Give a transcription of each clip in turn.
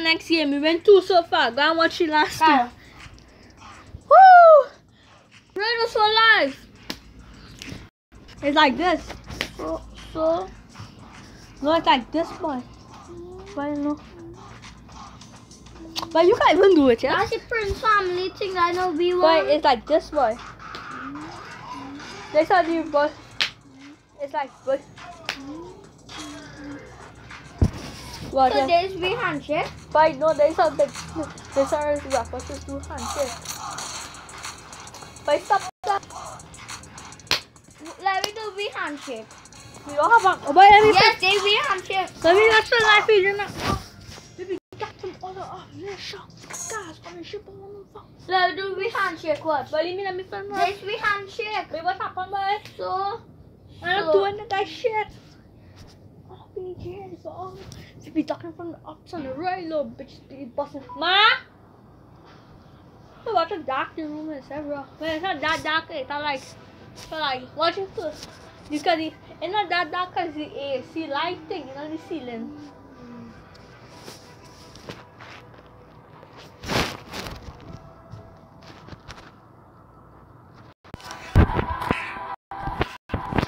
next game. We went two so far. Go and watch the last. Kyle. Woo! Radio so live. It's like this. So, so, No, it's like this, boy. Boy, no. But you can't even do it, yeah? that's a Prince family thing. I know we want. it's like this, boy. That's how you, boy. It's like, boy. What? So uh, there's we handshake. Boy, no, there's how the there's how the rappers just do handshake. Boy, stop, stop. Let me do we handshake. We don't have a. Oh, boy, let me. Yes, they we handshake. Let me watch the live feed now. Oh, baby, got some other shop. Guys, on the ship on the phone. Let me do we handshake. What? Boy, let me let me film. Boy, There's we handshake. what happened, boy? So, I'm So- doing that shit. Be careful. Oh, you be talking from the ups on the right, little bitch. Be busting. Ma? Oh, watch a dark the room is, eh, bro. Well, it's not that dark. It's not like, it's like, watch it first. Because it, it's not that dark because the AC lighting, you know, the ceiling.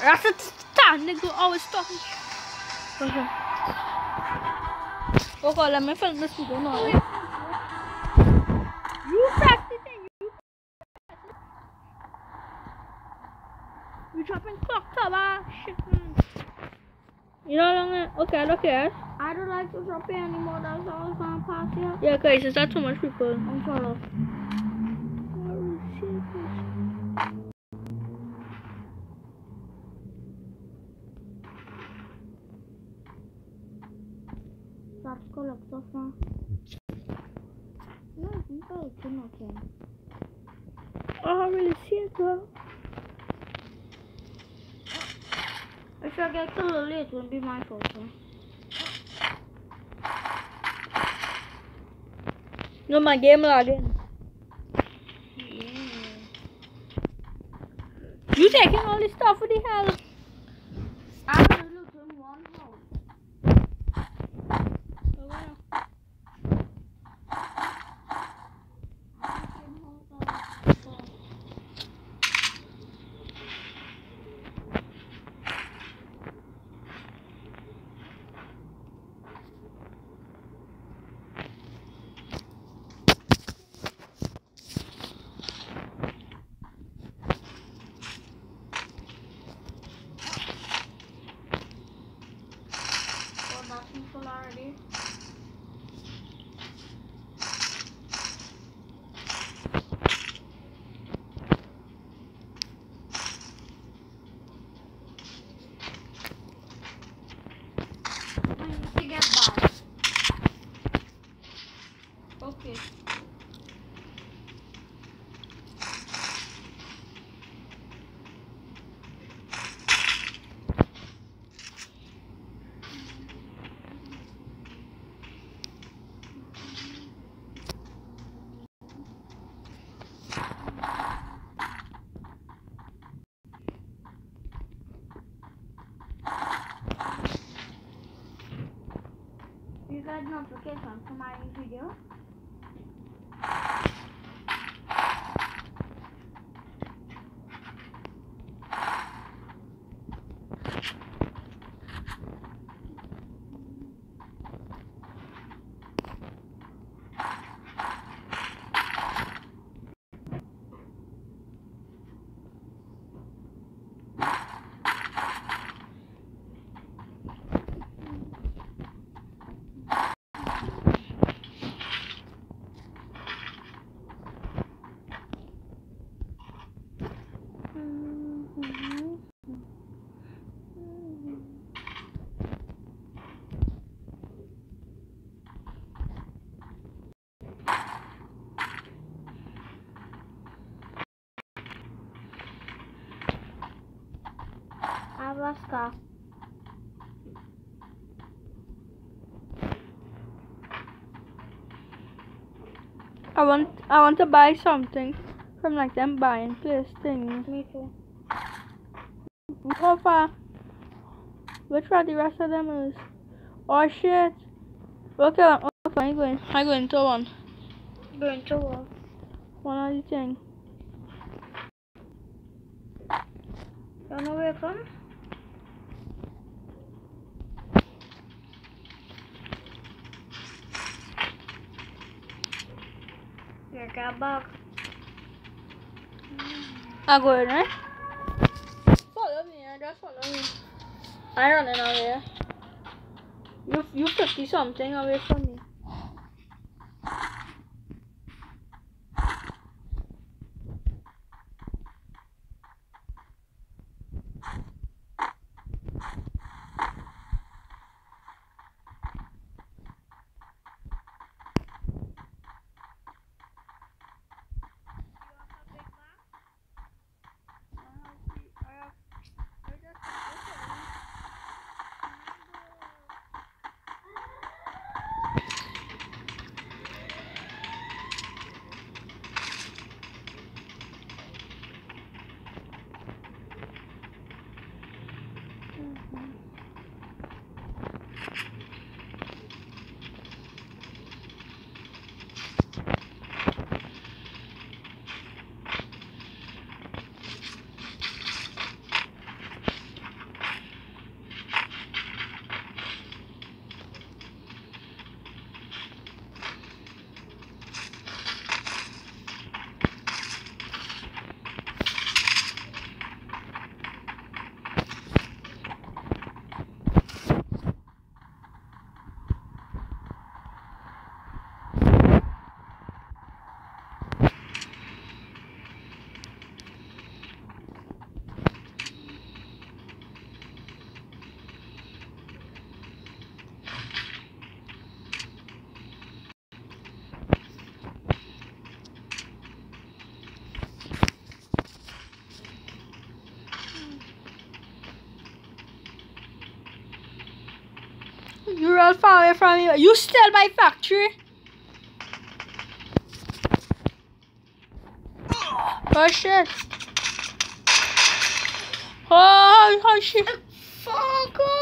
That's a nigga. Always talking. Okay. Okay, let me film this video now. You practicing. You You dropping clock top, ah. Shit. mm. You know long Okay, I don't care. I don't like to drop it anymore. That's all I was gonna pass here. Yeah, guys, is that too much people? I'm sorry. That's cool. Look so far. No, I think I can okay. Oh, I really see it, bro. If I get little late, it won't be my fault. No, my game lagging. You taking all this stuff for the hell? I have a little one. Oh, that's in full already. I need to get back. Okay. You got notification for my new video? Alaska. I want I want to buy something from like them buying place things. Me too. How far? Which one the rest of them is? Oh shit. Okay, okay, up, I going. I'm going to one. Going to work. One of the thing. You know where from? Yeah, got. I go in, right? Follow me, I just follow me. I running away. You you fifty something away from me. All far away from me. You still my factory? Oh shit. Oh, oh shit. Fuck off!